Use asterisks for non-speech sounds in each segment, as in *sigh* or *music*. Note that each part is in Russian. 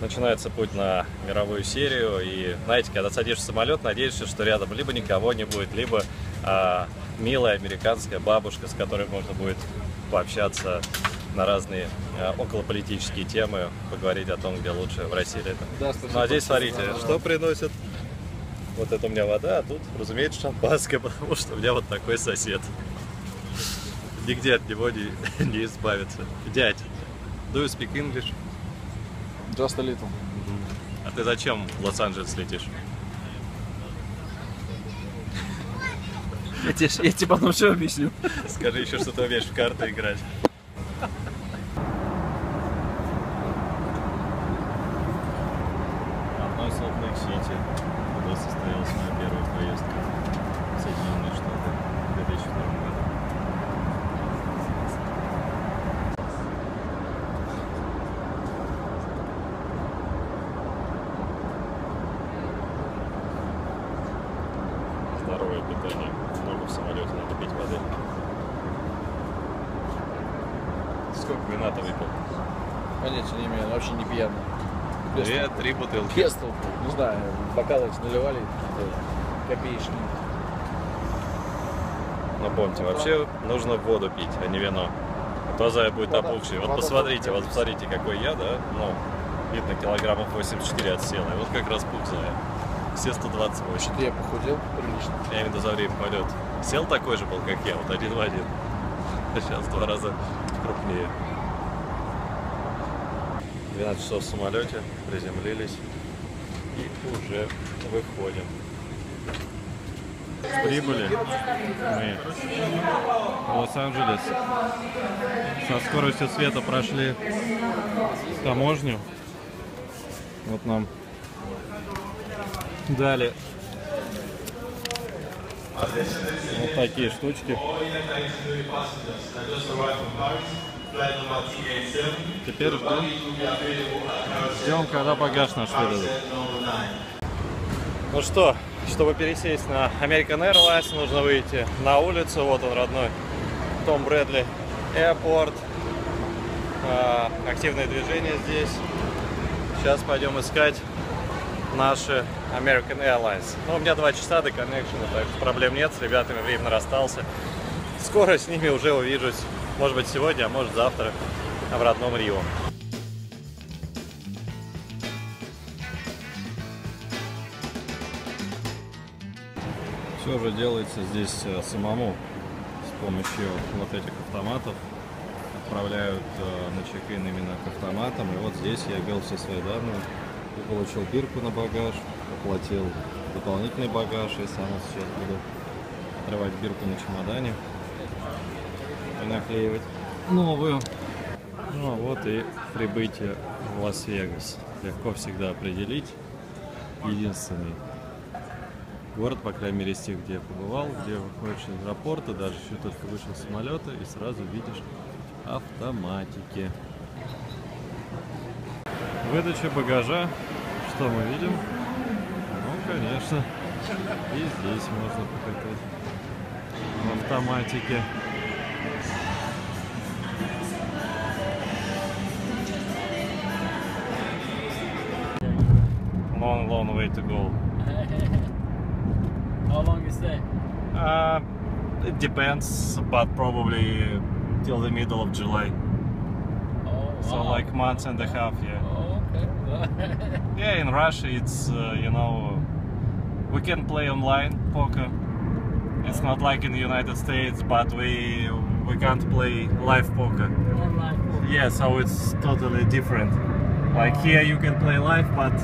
начинается путь на мировую серию. И знаете, когда садишься в самолет, надеешься, что рядом либо никого не будет, либо а, милая американская бабушка, с которой можно будет пообщаться на разные а, околополитические темы, поговорить о том, где лучше в России летом. Да, ну а здесь, смотрите, за- что приносят. Вот это у меня вода, а тут, разумеется, шампанское, *laughs* потому что у меня вот такой сосед. Нигде от него не, *laughs* не избавиться. Дядь, do you speak English? Just a little. А ты зачем в Лос-Анджелес летишь? Я тебе, я тебе потом все объясню. Скажи еще, что ты умеешь в карты играть. Одной Солт-Лейк-Сити, куда состоялась моя первая поездка в Соединенные Штаты в 2002 году. Здоровое питание. Много в самолете надо пить воды. Сколько вина-то выпил? Понятия не имею, вообще не пьяный. Без Две, толку. три бутылки. Без толку. Не знаю, бокалы эти наливали какие-то копеечные. Но помните, вообще нужно воду пить, а не вино. А то Зая будет Вода- опухший. Вот вода посмотрите, вот посмотрите, какой я, да? Ну, видно, килограммов 84 отсела. И вот как раз пух Зая. Все 128. Что-то я похудел прилично. Я имею в виду за время полета. Сел такой же был, как я, вот один в один. А *laughs* сейчас в два раза крупнее. 12 часов в самолете, приземлились и уже выходим. Прибыли мы в Лос-Анджелес. Со скоростью света прошли таможню. Вот нам дали вот такие штучки. Теперь ждем. Ждем, когда багаж наш выдадут. Ну что, чтобы пересесть на American Airlines, нужно выйти на улицу. Вот он, родной Том Брэдли Airport. А, Активное движение здесь. Сейчас пойдем искать наши American Airlines. Ну, у меня два часа до коннекшена, так что проблем нет. С ребятами время расстался. Скоро с ними уже увижусь. Может быть сегодня, а может завтра в родном Рио. Все же делается здесь э, самому с помощью вот этих автоматов. Отправляют э, на чек-ин именно к автоматам. И вот здесь я ввел все свои данные и получил бирку на багаж, оплатил дополнительный багаж и сам сейчас буду отрывать бирку на чемодане и наклеивать новую. Ну а вот и прибытие в Лас-Вегас. Легко всегда определить. Единственный город, по крайней мере, из тех, где я побывал, где выходишь из аэропорта, даже еще только вышел с самолета и сразу видишь автоматики. Выдача багажа. Что мы видим? Ну, конечно. И здесь можно покатать в автоматике. Long, long way to go. *laughs* How long is that? Uh, it depends, but probably till the middle of July. Oh, So wow. like months and a half, yeah. Oh, okay. *laughs* Yeah, in Russia it's uh, you know we can play online poker. It's not like in the United States, but we we can't play live poker. Online. Yeah, so it's totally different. Like here you can play live, but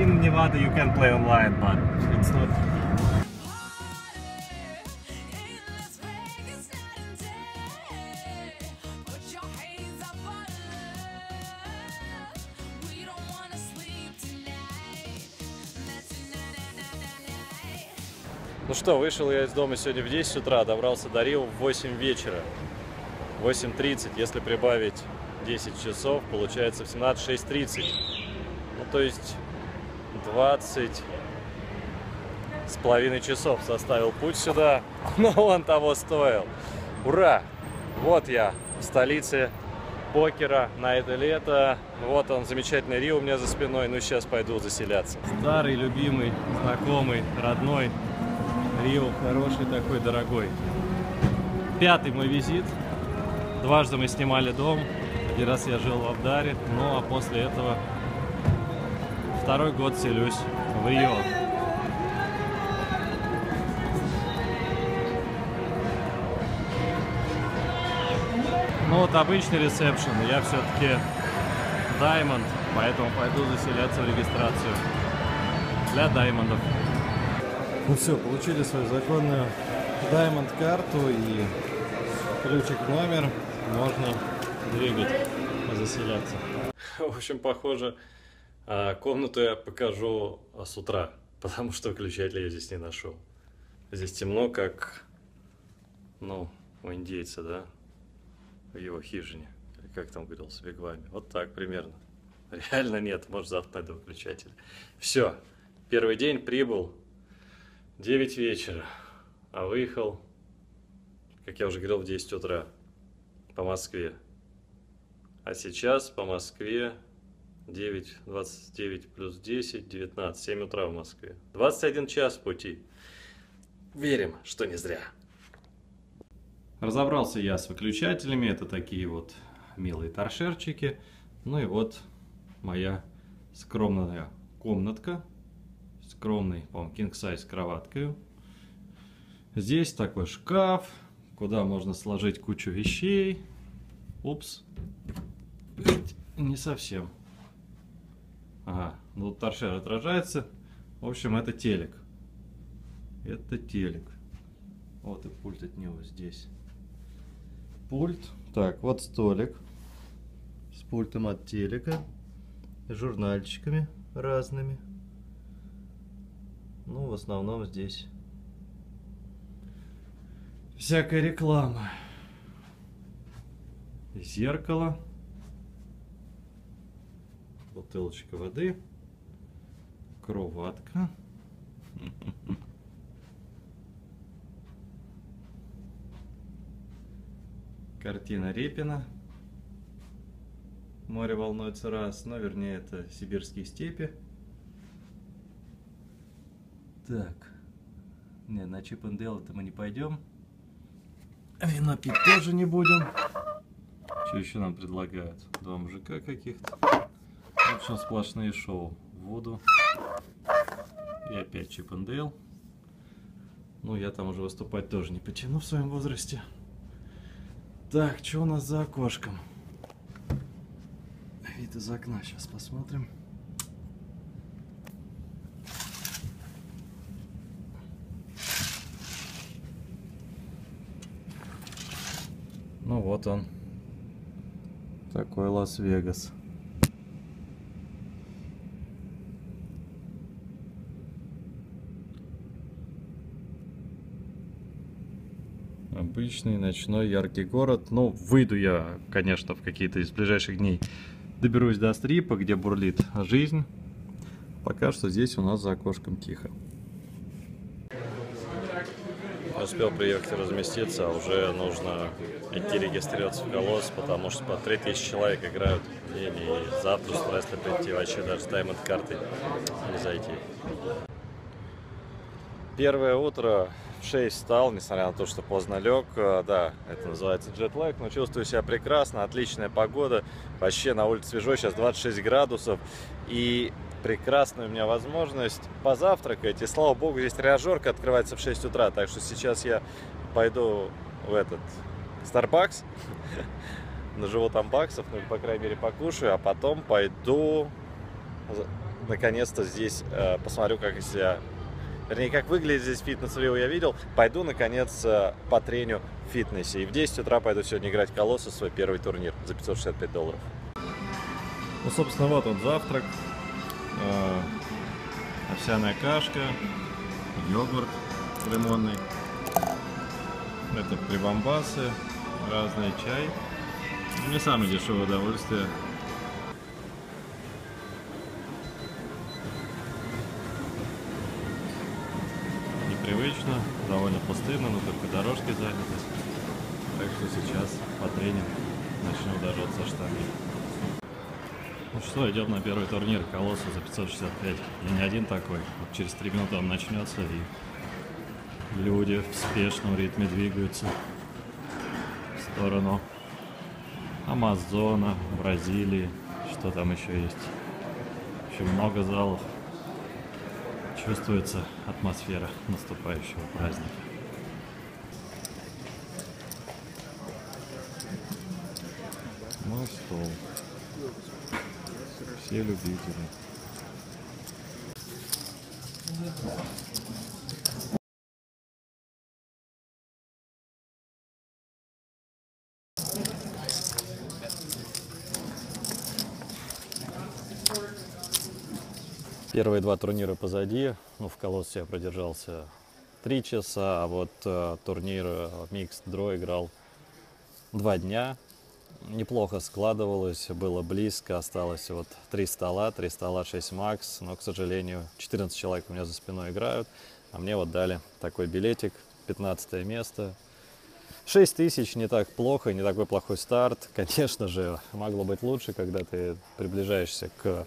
in Nevada you can play online, but it's not. Что, вышел я из дома сегодня в 10 утра, добрался до Рио в 8 вечера. 8.30, если прибавить 10 часов, получается в 17 6.30. Ну, то есть 20 с половиной часов составил путь сюда, *laughs* но он того стоил. Ура! Вот я в столице покера на это лето. Вот он, замечательный Рио у меня за спиной. Ну, сейчас пойду заселяться. Старый, любимый, знакомый, родной Рио. Хороший такой, дорогой. Пятый мой визит. Дважды мы снимали дом. Один раз я жил в Абдаре. Ну, а после этого второй год селюсь в Рио. Ну вот обычный ресепшн, я все-таки Diamond, поэтому пойду заселяться в регистрацию для Даймондов. Ну все, получили свою законную Diamond карту и ключик номер, можно двигать, заселяться. *laughs* В общем, похоже, а, комнату я покажу а, с утра, *laughs* потому что выключателя я здесь не нашел. Здесь темно, как, ну, у индейца, да? в его хижине. Как там говорилось, в вигваме. Вот так примерно. *laughs* Реально нет, может завтра найду выключатель. Все, первый день прибыл, 9 вечера, а выехал, как я уже говорил, в 10 утра по Москве. А сейчас по Москве 9, 29 плюс 10, 19, 7 утра в Москве. 21 час пути. Верим, что не зря. Разобрался я с выключателями. Это такие вот милые торшерчики. Ну и вот моя скромная комнатка. Скромный, по-моему, king size кроваткой. Здесь такой шкаф, куда можно сложить кучу вещей. Упс. Не совсем. Ага, ну тут торшер отражается. В общем, это телек. Это телек. Вот и пульт от него здесь пульт. Так, вот столик с пультом от телека, журнальчиками разными. Ну, в основном здесь всякая реклама. Зеркало. Бутылочка воды. Кроватка. Картина Репина. Море волнуется раз, но вернее это сибирские степи. Так. Не, на Чипендейл это мы не пойдем. Вино пить тоже не будем. Что еще нам предлагают? Два мужика каких-то. В общем, сплошные шоу. Воду. И опять Чипендейл. Ну, я там уже выступать тоже не потяну в своем возрасте. Так, что у нас за окошком? Вид из окна, сейчас посмотрим. Ну вот он. Такой Лас-Вегас. Обычный ночной яркий город. Ну, выйду я, конечно, в какие-то из ближайших дней. Доберусь до Стрипа, где бурлит жизнь. Пока что здесь у нас за окошком тихо. Успел приехать и разместиться, а уже нужно идти регистрироваться в колосс, потому что по 3000 человек играют в день, и завтра, если прийти вообще даже с даймонд картой не зайти. Первое утро в 6 встал, несмотря на то, что поздно лег. Э, Да, это называется джетлэг, но чувствую себя прекрасно, отличная погода. Вообще на улице свежо, сейчас 26 градусов. И прекрасная у меня возможность позавтракать. И слава богу, здесь тренажерка открывается в 6 утра. Так что сейчас я пойду в этот Starbucks, *laughs* наживу там баксов, ну или по крайней мере покушаю, а потом пойду наконец-то здесь э, посмотрю, как себя Вернее, как выглядит здесь фитнес Рио я видел. Пойду, наконец, э, по треню в фитнесе. И в 10 утра пойду сегодня играть в Колосsus, свой первый турнир за 565 долларов. Ну, собственно, вот он завтрак. Э, овсяная кашка, йогурт лимонный. Это прибамбасы, разный чай. Не самое дешевое удовольствие. непривычно, довольно пустынно, но только дорожки заняты. Так что сейчас потреним начну даже вот штанги. Ну что, идем на первый турнир Колосса за 565. Я не один такой. Вот через три минуты он начнется, и люди в спешном ритме двигаются в сторону Амазона, Бразилии, что там еще есть. Еще много залов. Чувствуется атмосфера наступающего праздника. Мой стол. Все любители. Первые два турнира позади. Ну, в Колоссе я продержался три часа, а вот э, турнир э, Mixed Draw играл два дня. Неплохо складывалось, было близко, осталось вот три стола, три стола 6 макс, но, к сожалению, 14 человек у меня за спиной играют, а мне вот дали такой билетик, 15 место. 6 тысяч не так плохо, не такой плохой старт. Конечно же, могло быть лучше, когда ты приближаешься к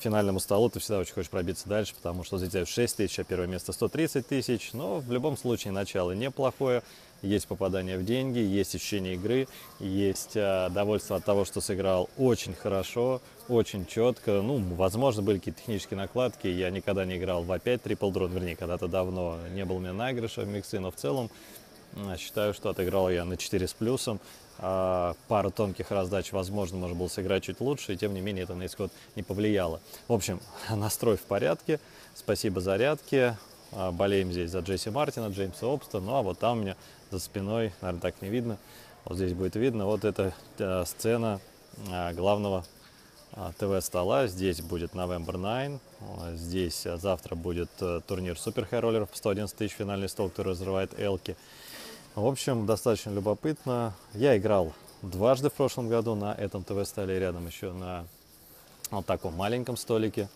финальному столу, ты всегда очень хочешь пробиться дальше, потому что здесь 6 тысяч, а первое место 130 тысяч. Но в любом случае начало неплохое, есть попадание в деньги, есть ощущение игры, есть э, довольство от того, что сыграл очень хорошо, очень четко. Ну, возможно, были какие-то технические накладки. Я никогда не играл в А5 трипл дрон, вернее, когда-то давно не был у меня наигрыша в миксы, но в целом э, считаю, что отыграл я на 4 с плюсом. А, пару тонких раздач, возможно, можно было сыграть чуть лучше, и тем не менее это на исход не повлияло. В общем, *laughs* настрой в порядке. Спасибо зарядке. А, Болеем здесь за Джесси Мартина, Джеймса Обста. Ну а вот там у меня за спиной, наверное, так не видно. Вот здесь будет видно. Вот эта э, сцена а, главного а, ТВ-стола. Здесь будет November 9. А, Здесь а, завтра будет э, турнир Супер Роллеров 111 тысяч, финальный стол, который разрывает Элки. В общем, достаточно любопытно. Я играл дважды в прошлом году на этом ТВ-столе, рядом еще на вот таком маленьком столике.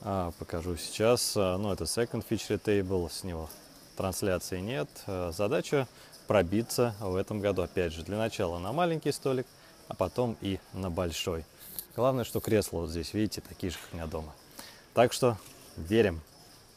А, покажу сейчас. А, Ну, это second feature table, с него трансляции нет. А, Задача пробиться в этом году, опять же, для начала на маленький столик, а потом и на большой. Главное, что кресла вот здесь, видите, такие же, как у меня дома. Так что верим.